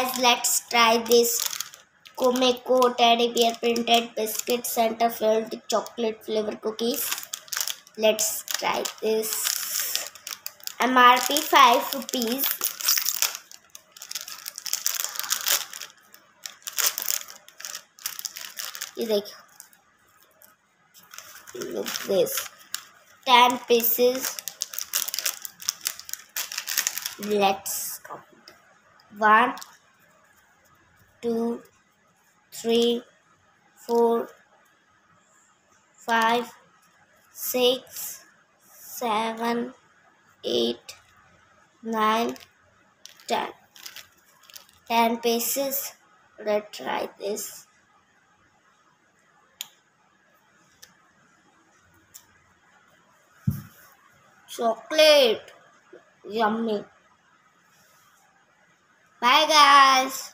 guys, let's try this Komeko teddy bear printed biscuit center filled chocolate flavor cookies. Let's try this. MRP 5 rupees. ये देखो look this 10 pieces let's count one two three four five six seven eight nine ten. Ten pieces. Let's try this. Chocolate. Yummy. Bye guys